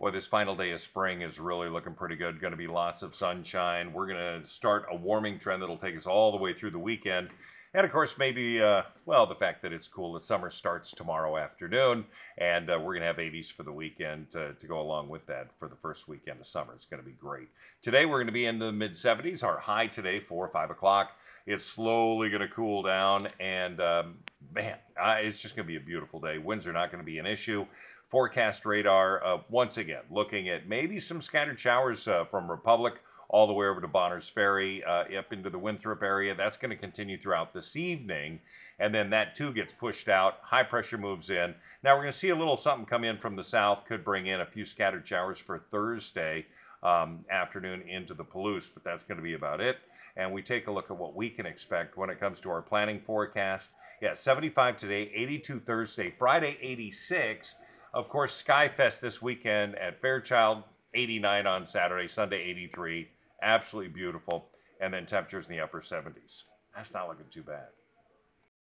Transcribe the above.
Boy, this final day of spring is really looking pretty good. Going to be lots of sunshine. We're going to start a warming trend that'll take us all the way through the weekend. And of course, maybe, uh, well, the fact that it's cool that summer starts tomorrow afternoon, and uh, we're going to have 80s for the weekend to, to go along with that for the first weekend of summer. It's going to be great. Today, we're going to be in the mid 70s. Our high today, 4 or 5 o'clock. It's slowly going to cool down, and um, man, uh, it's just going to be a beautiful day. Winds are not going to be an issue forecast radar uh, once again looking at maybe some scattered showers uh, from Republic all the way over to Bonners Ferry uh, up into the Winthrop area. That's going to continue throughout this evening. And then that too gets pushed out. High pressure moves in. Now we're going to see a little something come in from the south. Could bring in a few scattered showers for Thursday um, afternoon into the Palouse, but that's going to be about it. And we take a look at what we can expect when it comes to our planning forecast. Yeah, 75 today, 82 Thursday, Friday 86. Of course, Skyfest this weekend at Fairchild, 89 on Saturday, Sunday 83. Absolutely beautiful. And then temperatures in the upper 70s. That's not looking too bad.